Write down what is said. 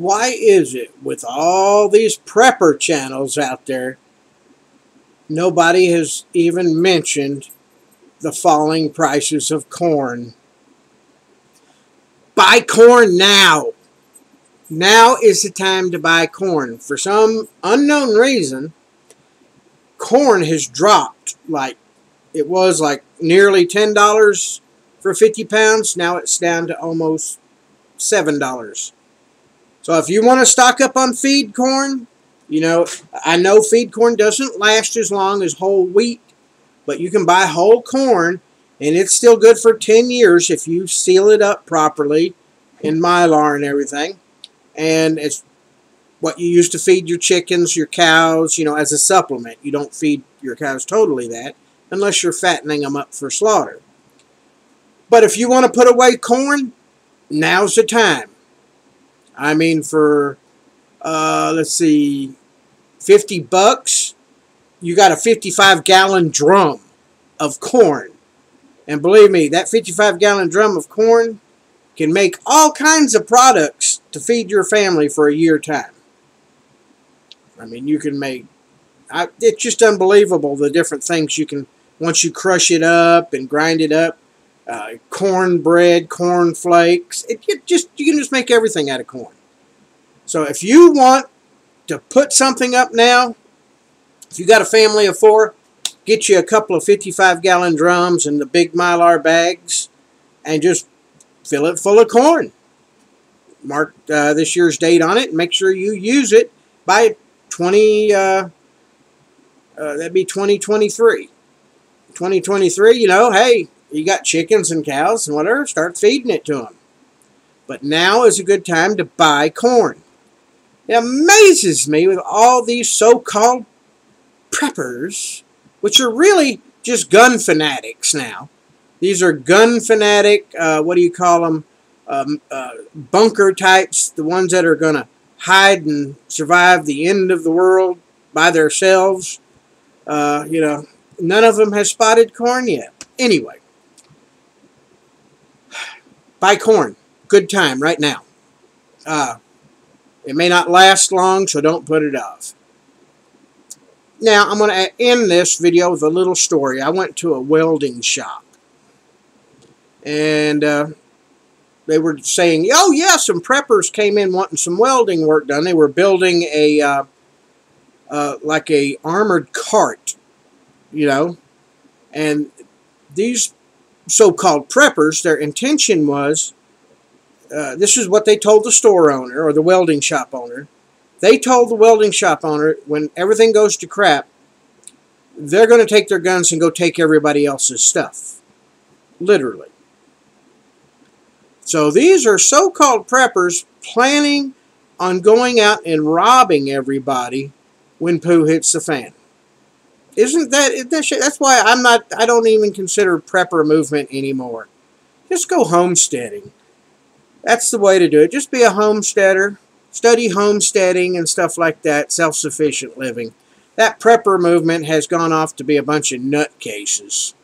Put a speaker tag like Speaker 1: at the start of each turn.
Speaker 1: why is it with all these prepper channels out there, nobody has even mentioned the falling prices of corn? Buy corn now. Now is the time to buy corn. For some unknown reason, corn has dropped like it was like nearly $10 for 50 pounds. Now it's down to almost $7. So if you want to stock up on feed corn, you know, I know feed corn doesn't last as long as whole wheat, but you can buy whole corn and it's still good for 10 years if you seal it up properly in mylar and everything. And it's what you use to feed your chickens, your cows, you know, as a supplement. You don't feed your cows totally that unless you're fattening them up for slaughter. But if you want to put away corn, now's the time. I mean, for, uh, let's see, 50 bucks, you got a 55 gallon drum of corn. And believe me, that 55 gallon drum of corn can make all kinds of products to feed your family for a year time. I mean, you can make, I, it's just unbelievable the different things you can, once you crush it up and grind it up, uh, cornbread, corn flakes. It, it just you can just make everything out of corn. So if you want to put something up now, if you got a family of four, get you a couple of 55 gallon drums and the big mylar bags and just fill it full of corn. Mark uh, this year's date on it and make sure you use it by 20, uh, uh, that'd be 2023. 2023, you know, hey, you got chickens and cows and whatever, start feeding it to them. But now is a good time to buy corn. It amazes me with all these so-called preppers, which are really just gun fanatics now. These are gun fanatic, uh, what do you call them, um, uh, bunker types, the ones that are going to hide and survive the end of the world by themselves. Uh, you know, none of them has spotted corn yet. Anyway, buy corn. Good time right now. Uh, it may not last long, so don't put it off. Now, I'm going to end this video with a little story. I went to a welding shop. And uh, they were saying, oh, yeah, some preppers came in wanting some welding work done. They were building a, uh, uh, like a armored cart, you know. And these so-called preppers, their intention was, uh, this is what they told the store owner or the welding shop owner. They told the welding shop owner, when everything goes to crap, they're going to take their guns and go take everybody else's stuff. Literally. So these are so-called preppers planning on going out and robbing everybody when poo hits the fan. Isn't that, that's why I'm not, I don't even consider prepper movement anymore. Just go homesteading. That's the way to do it. Just be a homesteader. Study homesteading and stuff like that, self-sufficient living. That prepper movement has gone off to be a bunch of nutcases.